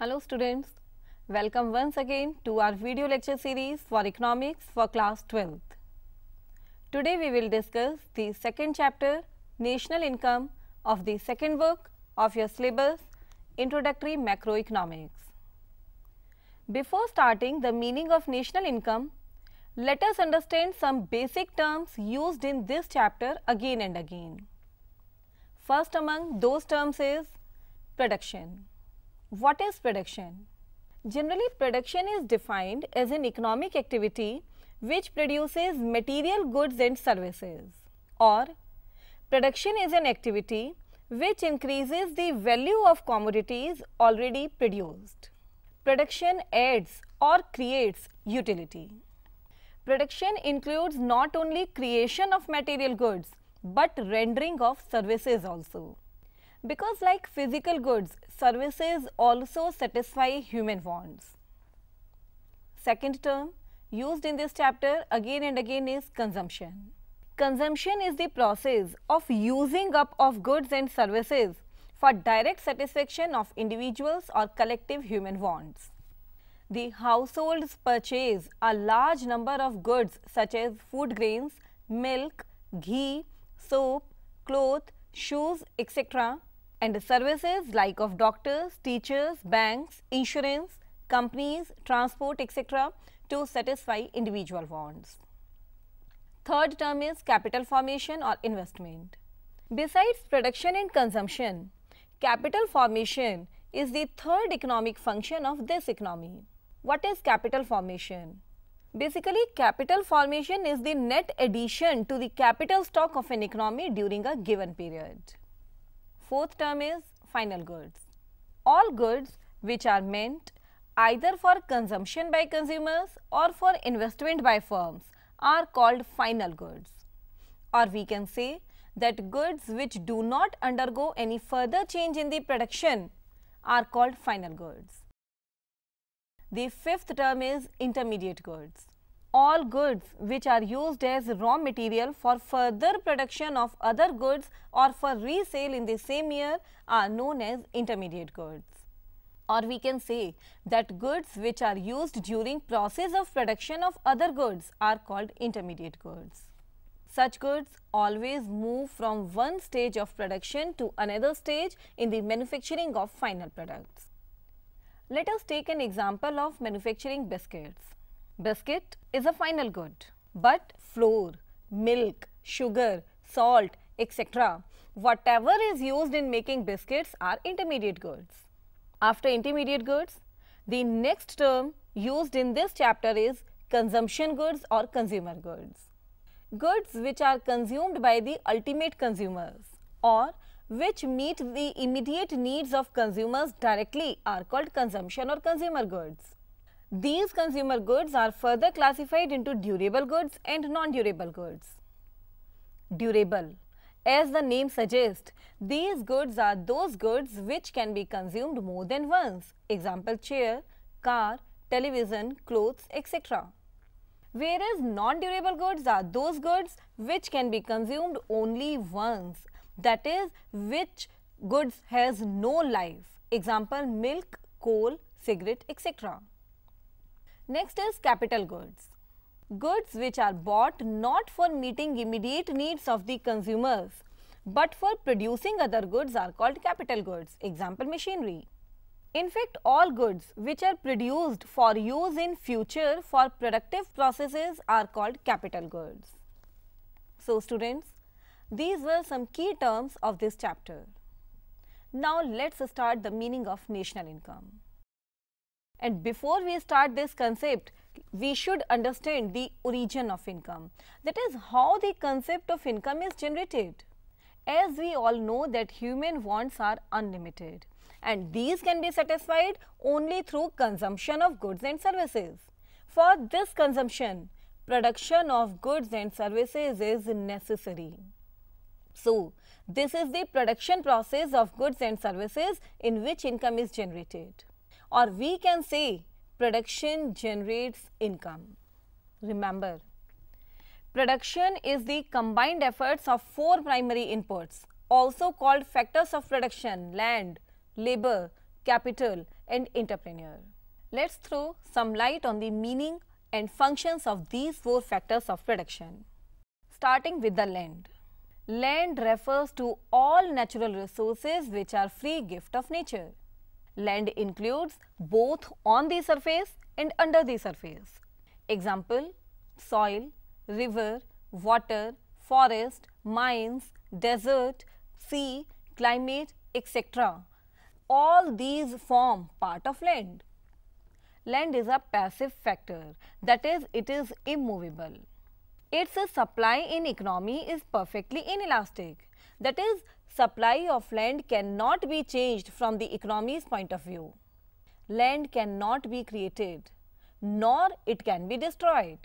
Hello students, welcome once again to our video lecture series for economics for class 12th. Today we will discuss the second chapter national income of the second book of your syllabus introductory macroeconomics. Before starting the meaning of national income, let us understand some basic terms used in this chapter again and again. First among those terms is production. What is production? Generally, production is defined as an economic activity which produces material goods and services or production is an activity which increases the value of commodities already produced. Production adds or creates utility. Production includes not only creation of material goods but rendering of services also. Because like physical goods, services also satisfy human wants. Second term used in this chapter again and again is consumption. Consumption is the process of using up of goods and services for direct satisfaction of individuals or collective human wants. The households purchase a large number of goods such as food grains, milk, ghee, soap, cloth, shoes, etc and the services like of doctors, teachers, banks, insurance, companies, transport etc. to satisfy individual wants. Third term is capital formation or investment. Besides production and consumption, capital formation is the third economic function of this economy. What is capital formation? Basically, capital formation is the net addition to the capital stock of an economy during a given period. Fourth term is final goods. All goods which are meant either for consumption by consumers or for investment by firms are called final goods. Or we can say that goods which do not undergo any further change in the production are called final goods. The fifth term is intermediate goods all goods which are used as raw material for further production of other goods or for resale in the same year are known as intermediate goods. Or we can say that goods which are used during process of production of other goods are called intermediate goods. Such goods always move from one stage of production to another stage in the manufacturing of final products. Let us take an example of manufacturing biscuits. Biscuit is a final good, but flour, milk, sugar, salt, etc. whatever is used in making biscuits are intermediate goods. After intermediate goods, the next term used in this chapter is consumption goods or consumer goods. Goods which are consumed by the ultimate consumers or which meet the immediate needs of consumers directly are called consumption or consumer goods. These consumer goods are further classified into durable goods and non-durable goods. Durable. As the name suggests, these goods are those goods which can be consumed more than once. Example chair, car, television, clothes, etc. Whereas non-durable goods are those goods which can be consumed only once. That is, which goods has no life. Example milk, coal, cigarette, etc. Next is capital goods. Goods which are bought not for meeting immediate needs of the consumers but for producing other goods are called capital goods. Example machinery. In fact, all goods which are produced for use in future for productive processes are called capital goods. So students, these were some key terms of this chapter. Now let's start the meaning of national income. And before we start this concept, we should understand the origin of income. That is how the concept of income is generated. As we all know that human wants are unlimited and these can be satisfied only through consumption of goods and services. For this consumption, production of goods and services is necessary. So, this is the production process of goods and services in which income is generated or we can say production generates income. Remember, production is the combined efforts of four primary inputs also called factors of production land, labor, capital and entrepreneur. Let's throw some light on the meaning and functions of these four factors of production. Starting with the land. Land refers to all natural resources which are free gift of nature. Land includes both on the surface and under the surface. Example, soil, river, water, forest, mines, desert, sea, climate, etc. All these form part of land. Land is a passive factor, that is, it is immovable. Its supply in economy is perfectly inelastic. That is, supply of land cannot be changed from the economy's point of view. Land cannot be created, nor it can be destroyed.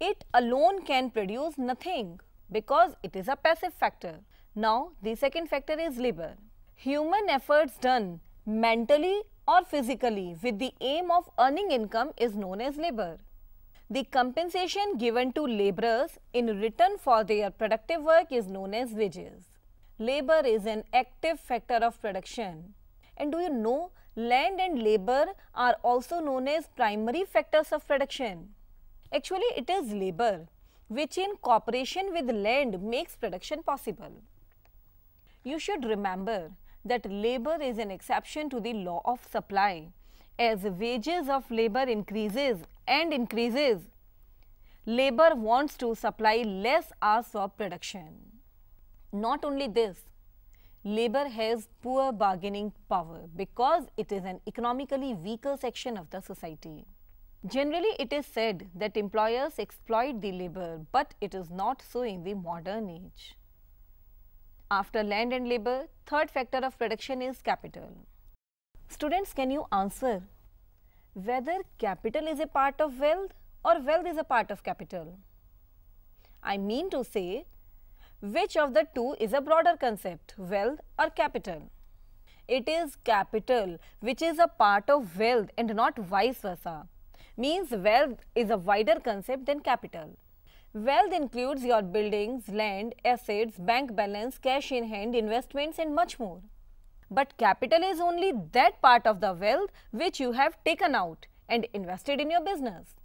It alone can produce nothing because it is a passive factor. Now, the second factor is labor. Human efforts done mentally or physically with the aim of earning income is known as labor. The compensation given to laborers in return for their productive work is known as wages. Labor is an active factor of production. And do you know land and labor are also known as primary factors of production. Actually, it is labor which in cooperation with land makes production possible. You should remember that labor is an exception to the law of supply as wages of labor increases and increases, labor wants to supply less hours for production. Not only this, labor has poor bargaining power because it is an economically weaker section of the society. Generally, it is said that employers exploit the labor, but it is not so in the modern age. After land and labor, third factor of production is capital. Students, can you answer whether capital is a part of wealth or wealth is a part of capital? I mean to say, which of the two is a broader concept, wealth or capital? It is capital which is a part of wealth and not vice versa. Means wealth is a wider concept than capital. Wealth includes your buildings, land, assets, bank balance, cash in hand, investments and much more. But capital is only that part of the wealth which you have taken out and invested in your business.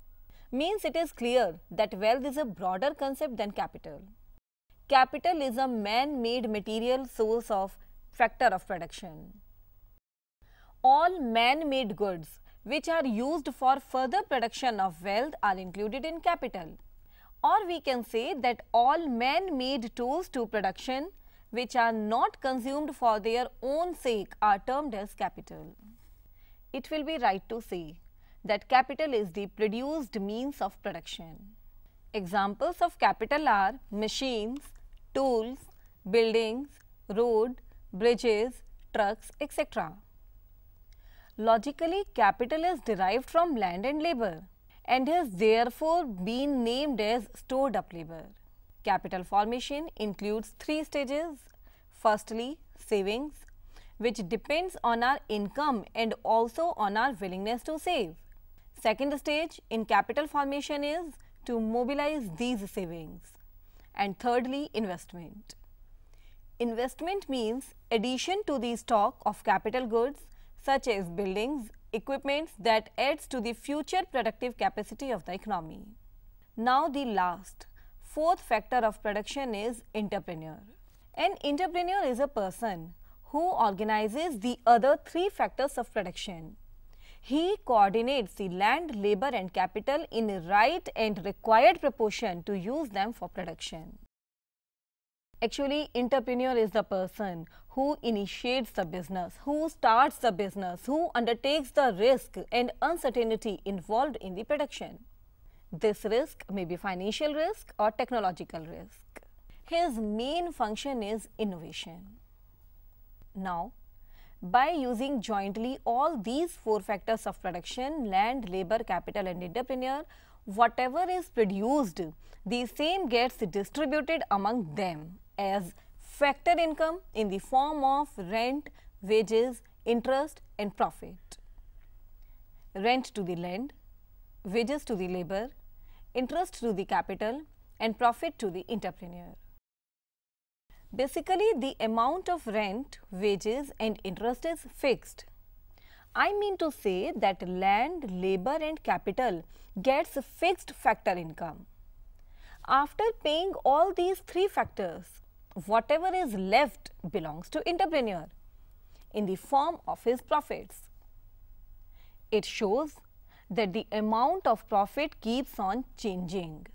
Means it is clear that wealth is a broader concept than capital. Capital is a man-made material source of factor of production. All man-made goods which are used for further production of wealth are included in capital. Or we can say that all man-made tools to production which are not consumed for their own sake are termed as capital. It will be right to say that capital is the produced means of production. Examples of capital are machines, tools, buildings, road, bridges, trucks, etc. Logically, capital is derived from land and labor and has therefore been named as stored up labor. Capital formation includes three stages. Firstly, savings, which depends on our income and also on our willingness to save. Second stage in capital formation is to mobilize these savings. And thirdly, investment. Investment means addition to the stock of capital goods such as buildings, equipments that adds to the future productive capacity of the economy. Now the last, Fourth factor of production is entrepreneur. An entrepreneur is a person who organizes the other three factors of production. He coordinates the land, labor and capital in right and required proportion to use them for production. Actually, entrepreneur is the person who initiates the business, who starts the business, who undertakes the risk and uncertainty involved in the production. This risk may be financial risk or technological risk. His main function is innovation. Now, by using jointly all these four factors of production, land, labor, capital and entrepreneur, whatever is produced, the same gets distributed among them as factor income in the form of rent, wages, interest and profit. Rent to the land, wages to the labor, interest to the capital and profit to the entrepreneur. Basically, the amount of rent, wages and interest is fixed. I mean to say that land, labor and capital gets a fixed factor income. After paying all these three factors, whatever is left belongs to entrepreneur in the form of his profits. It shows that the amount of profit keeps on changing.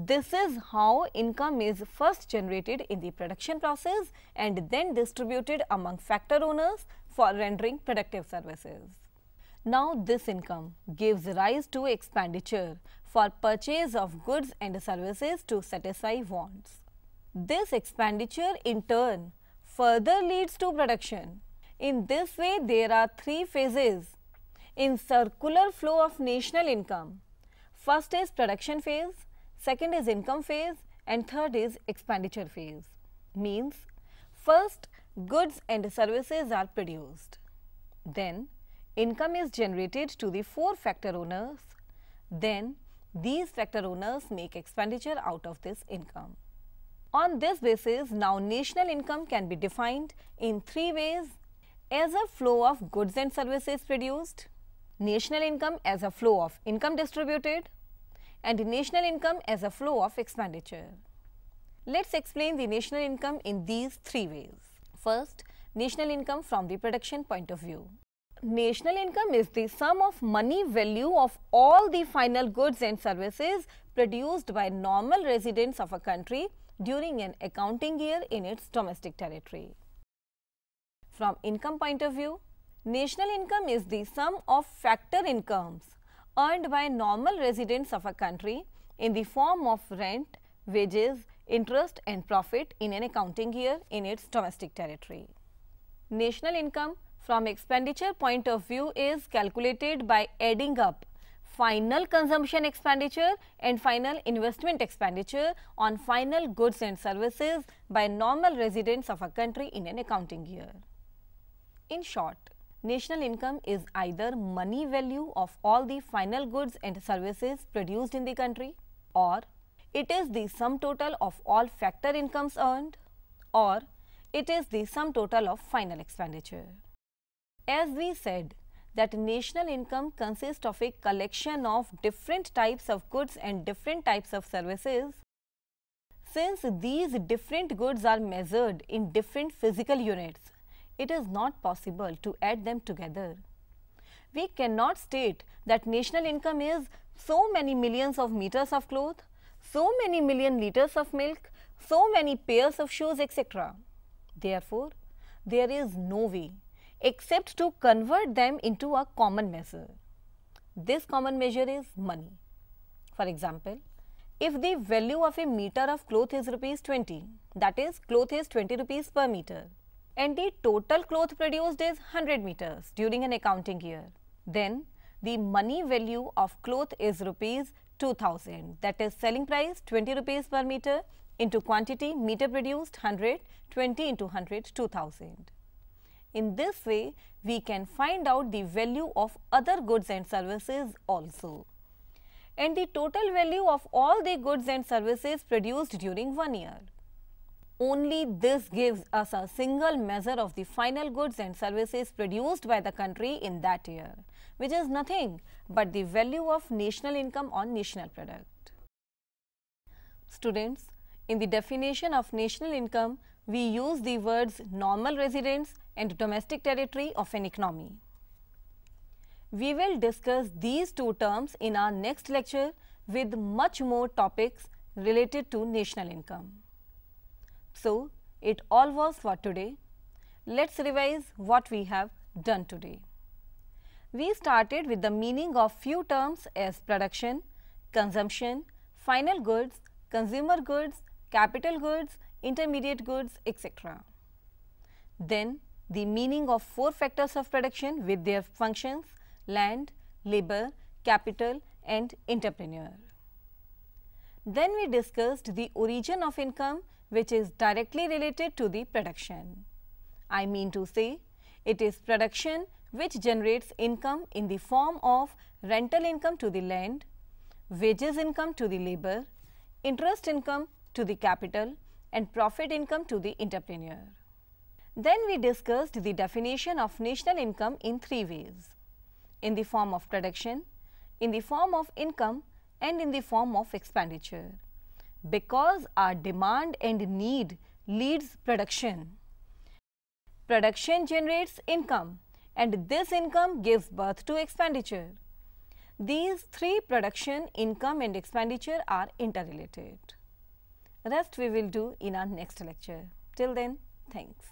This is how income is first generated in the production process and then distributed among factor owners for rendering productive services. Now this income gives rise to expenditure for purchase of goods and services to satisfy wants. This expenditure in turn further leads to production. In this way, there are three phases in circular flow of national income. First is production phase, second is income phase and third is expenditure phase. Means first goods and services are produced. Then income is generated to the four factor owners. Then these factor owners make expenditure out of this income. On this basis, now national income can be defined in three ways as a flow of goods and services produced, national income as a flow of income distributed and national income as a flow of expenditure. Let's explain the national income in these three ways. First, national income from the production point of view. National income is the sum of money value of all the final goods and services produced by normal residents of a country during an accounting year in its domestic territory. From income point of view, national income is the sum of factor incomes earned by normal residents of a country in the form of rent, wages, interest and profit in an accounting year in its domestic territory. National income from expenditure point of view is calculated by adding up final consumption expenditure and final investment expenditure on final goods and services by normal residents of a country in an accounting year. In short, national income is either money value of all the final goods and services produced in the country or it is the sum total of all factor incomes earned or it is the sum total of final expenditure. As we said, that national income consists of a collection of different types of goods and different types of services. Since these different goods are measured in different physical units, it is not possible to add them together. We cannot state that national income is so many millions of meters of cloth, so many million liters of milk, so many pairs of shoes, etc. Therefore, there is no way except to convert them into a common measure. This common measure is money. For example, if the value of a meter of cloth is rupees 20, that is cloth is 20 rupees per meter and the total cloth produced is 100 meters during an accounting year, then the money value of cloth is rupees 2000 that is selling price 20 rupees per meter into quantity meter produced 100 20 into 100 2000. In this way, we can find out the value of other goods and services also and the total value of all the goods and services produced during one year. Only this gives us a single measure of the final goods and services produced by the country in that year, which is nothing but the value of national income on national product. Students, in the definition of national income, we use the words normal residents and domestic territory of an economy. We will discuss these two terms in our next lecture with much more topics related to national income. So, it all was for today. Let's revise what we have done today. We started with the meaning of few terms as production, consumption, final goods, consumer goods, capital goods, intermediate goods, etc. Then the meaning of four factors of production with their functions land, labor, capital and entrepreneur. Then we discussed the origin of income which is directly related to the production. I mean to say it is production which generates income in the form of rental income to the land, wages income to the labor, interest income to the capital and profit income to the entrepreneur. Then we discussed the definition of national income in three ways in the form of production, in the form of income and in the form of expenditure. Because our demand and need leads production. Production generates income and this income gives birth to expenditure. These three production, income and expenditure are interrelated. Rest we will do in our next lecture. Till then, thanks.